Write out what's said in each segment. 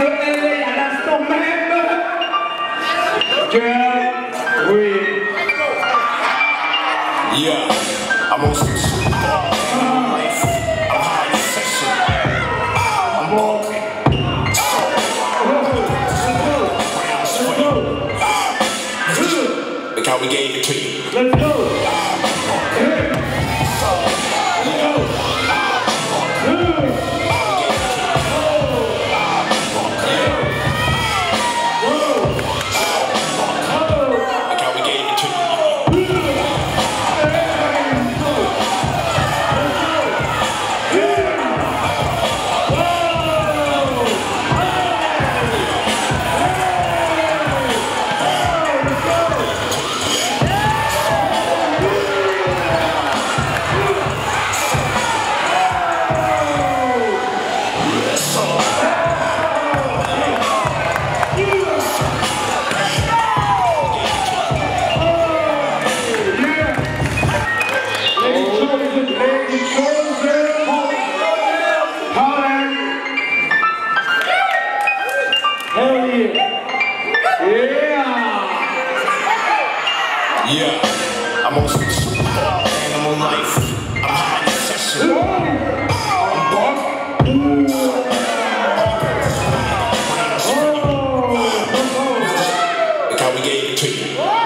Dr. LA, and that's the member. Girl, we. Yeah, I'm on some shit. I'm high session. I'm walking. Look how we gave it to you. Let's go. Yeah, I'm on some superpower animal life. I'm high in session. I'm bumped. Oh. Oh. Like how we gave it to you.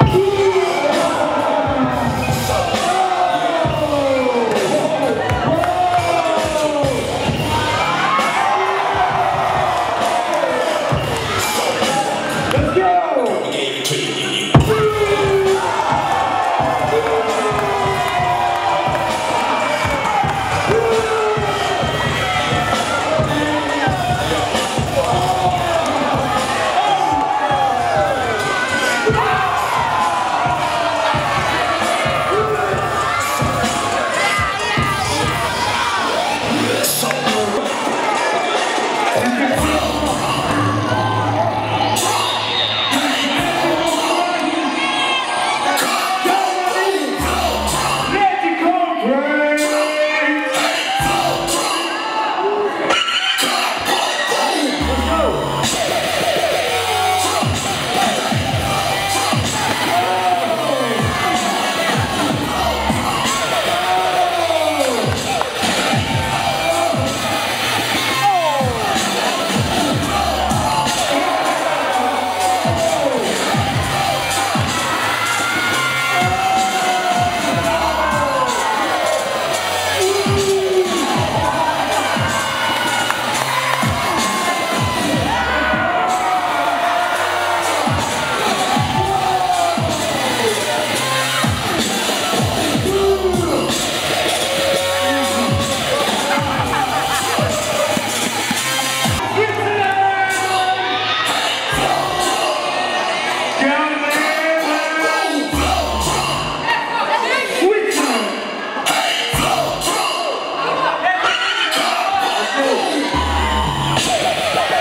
Yes!